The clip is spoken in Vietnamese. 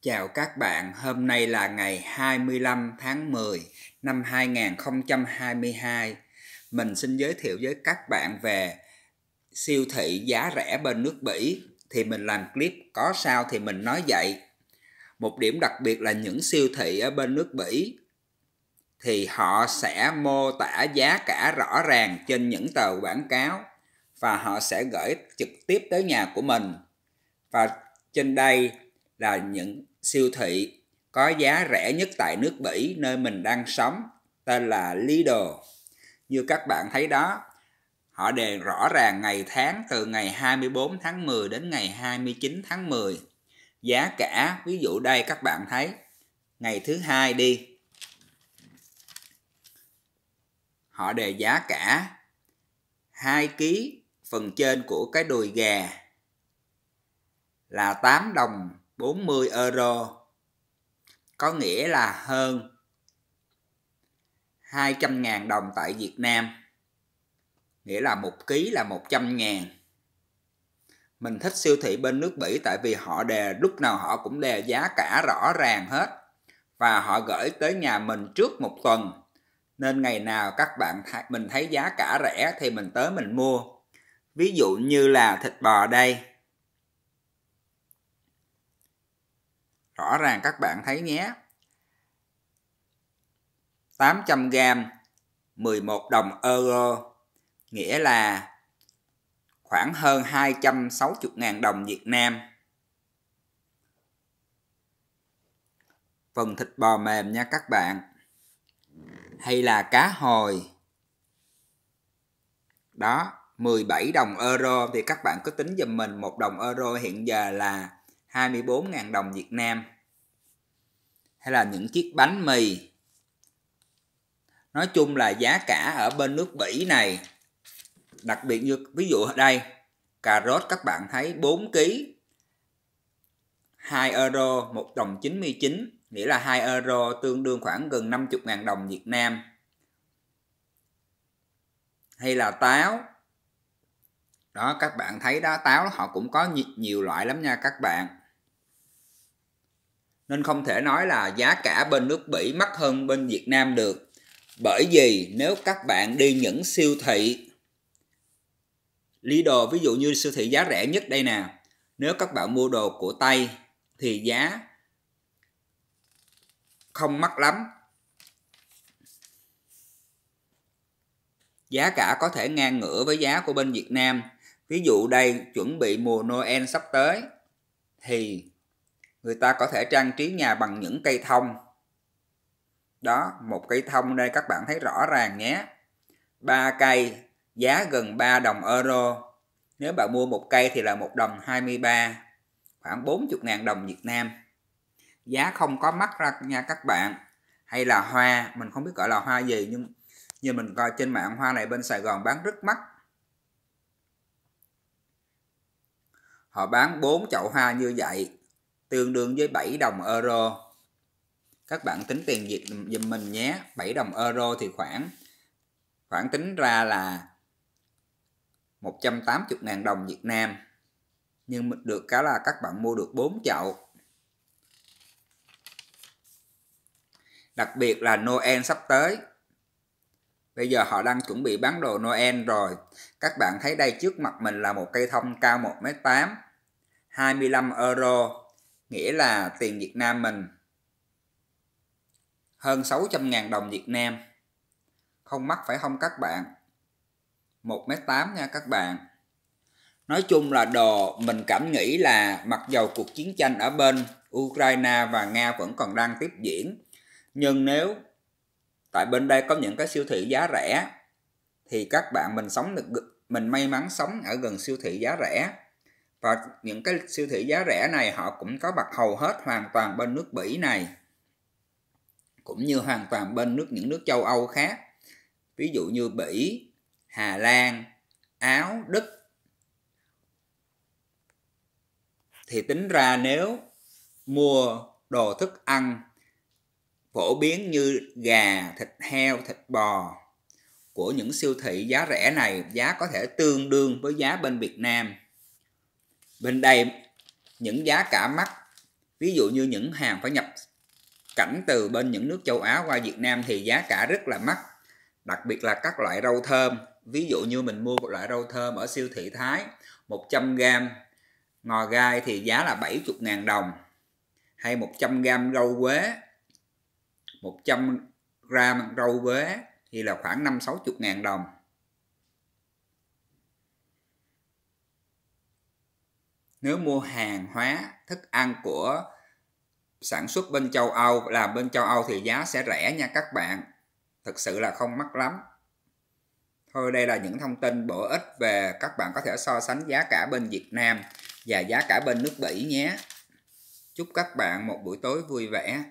Chào các bạn, hôm nay là ngày 25 tháng 10 năm 2022. Mình xin giới thiệu với các bạn về siêu thị giá rẻ bên nước Bỉ. Thì mình làm clip có sao thì mình nói vậy. Một điểm đặc biệt là những siêu thị ở bên nước Bỉ thì họ sẽ mô tả giá cả rõ ràng trên những tờ quảng cáo và họ sẽ gửi trực tiếp tới nhà của mình. Và trên đây là những siêu thị có giá rẻ nhất tại nước Bỉ nơi mình đang sống tên là Lidl. Như các bạn thấy đó, họ đề rõ ràng ngày tháng từ ngày 24 tháng 10 đến ngày 29 tháng 10. Giá cả, ví dụ đây các bạn thấy, ngày thứ hai đi. Họ đề giá cả 2 kg phần trên của cái đùi gà là 8 đồng 40 euro. Có nghĩa là hơn 200.000 đồng tại Việt Nam. Nghĩa là một ký là 100 ngàn. Mình thích siêu thị bên nước Bỉ tại vì họ đề lúc nào họ cũng đề giá cả rõ ràng hết. Và họ gửi tới nhà mình trước một tuần. Nên ngày nào các bạn thấy, mình thấy giá cả rẻ thì mình tới mình mua. Ví dụ như là thịt bò đây. Rõ ràng các bạn thấy nhé. 800 gram 11 đồng euro, nghĩa là khoảng hơn 260.000 đồng Việt Nam. Phần thịt bò mềm nha các bạn. Hay là cá hồi. Đó 17 đồng euro. Thì các bạn cứ tính giùm mình, một đồng euro hiện giờ là 24.000 đồng Việt Nam. Hay là những chiếc bánh mì. Nói chung là giá cả ở bên nước Bỉ này, đặc biệt như ví dụ ở đây, cà rốt các bạn thấy 4 kg 2 euro 1 đồng 99 nghĩa là 2 euro tương đương khoảng gần 50.000 đồng Việt Nam. Hay là táo. Đó, các bạn thấy đó, táo họ cũng có nhiều loại lắm nha các bạn nên không thể nói là giá cả bên nước Bỉ mắc hơn bên Việt Nam được. Bởi vì nếu các bạn đi những siêu thị Lidl ví dụ như siêu thị giá rẻ nhất đây nè, nếu các bạn mua đồ của Tây thì giá không mắc lắm. Giá cả có thể ngang ngửa với giá của bên Việt Nam. Ví dụ đây chuẩn bị mùa Noel sắp tới thì người ta có thể trang trí nhà bằng những cây thông. Đó, một cây thông đây các bạn thấy rõ ràng nhé. Ba cây, giá gần 3 đồng euro. Nếu bạn mua một cây thì là một đồng 23 khoảng 40 ngàn đồng Việt Nam. Giá không có mắc ra nha các bạn. Hay là hoa, mình không biết gọi là hoa gì, nhưng, như mình coi trên mạng, hoa này bên Sài Gòn bán rất mắc. Họ bán 4 chậu hoa như vậy tương đương với 7 đồng euro. Các bạn tính tiền Việt giùm mình nhé. 7 đồng euro thì khoảng khoảng tính ra là 180.000 đồng Việt Nam. Nhưng được cái là các bạn mua được 4 chậu. Đặc biệt là Noel sắp tới. Bây giờ họ đang chuẩn bị bán đồ Noel rồi. Các bạn thấy đây trước mặt mình là một cây thông cao 1m8. 25 euro nghĩa là tiền Việt Nam mình hơn 600.000 đồng Việt Nam. Không mắc phải không các bạn? 1m8 nha các bạn. Nói chung là đồ mình cảm nghĩ là mặc dầu cuộc chiến tranh ở bên Ukraine và Nga vẫn còn đang tiếp diễn. Nhưng nếu tại bên đây có những cái siêu thị giá rẻ, thì các bạn mình sống được, mình may mắn sống ở gần siêu thị giá rẻ và những cái siêu thị giá rẻ này họ cũng có mặt hầu hết hoàn toàn bên nước Bỉ này cũng như hoàn toàn bên nước những nước châu Âu khác. Ví dụ như Bỉ, Hà Lan, Áo, Đức. Thì tính ra nếu mua đồ thức ăn phổ biến như gà, thịt heo, thịt bò của những siêu thị giá rẻ này giá có thể tương đương với giá bên Việt Nam bên đây, những giá cả mắc, ví dụ như những hàng phải nhập cảnh từ bên những nước châu Á qua Việt Nam thì giá cả rất là mắc. Đặc biệt là các loại rau thơm, ví dụ như mình mua một loại rau thơm ở siêu thị Thái 100 g ngò gai thì giá là 70.000 đồng. Hay 100 g rau quế 100 g rau quế thì là khoảng 5 60 ngàn đồng. Nếu mua hàng hóa, thức ăn của sản xuất bên châu Âu làm bên châu Âu thì giá sẽ rẻ nha các bạn. Thực sự là không mắc lắm. Thôi, đây là những thông tin bổ ích về các bạn có thể so sánh giá cả bên Việt Nam và giá cả bên nước Bỉ nhé. Chúc các bạn một buổi tối vui vẻ.